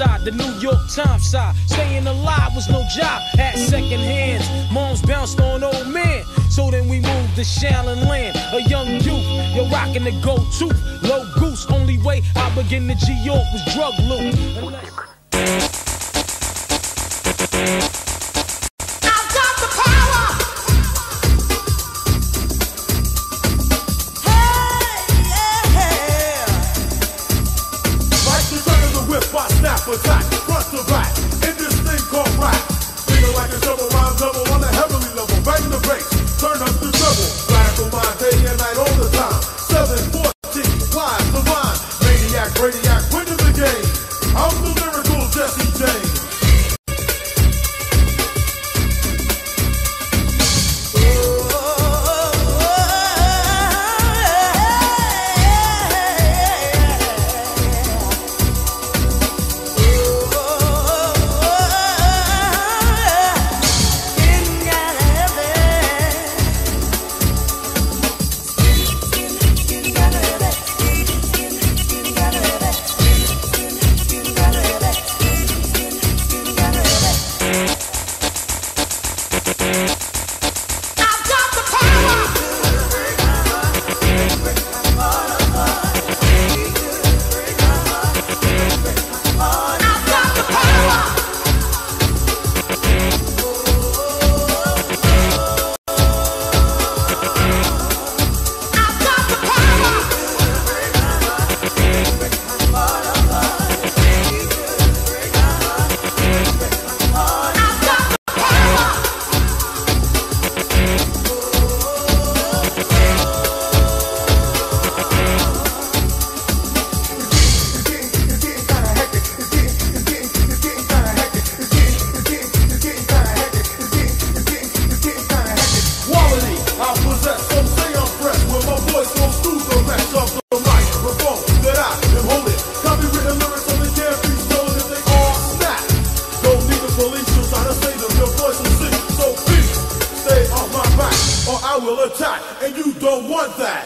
side, the New York Times side. Staying alive was no job, at second hands. Moms bounced on old men. So then we moved to Shallon Land, a young youth. You're rocking the gold tooth, low goose. Only way I began to G York was drug loot. for time. don't want that.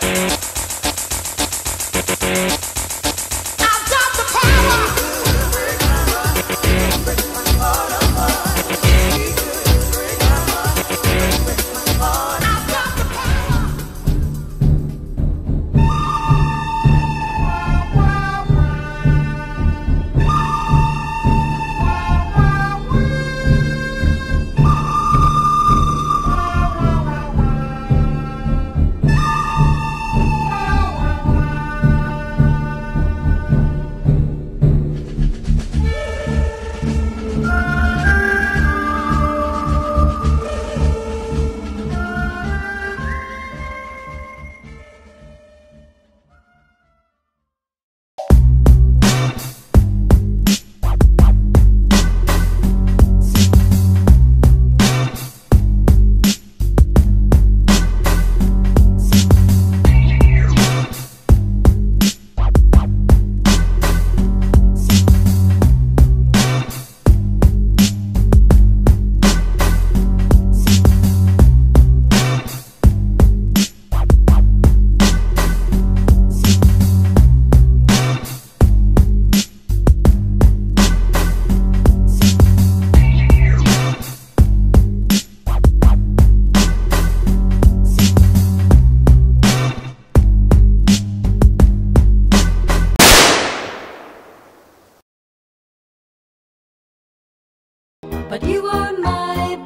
but you are my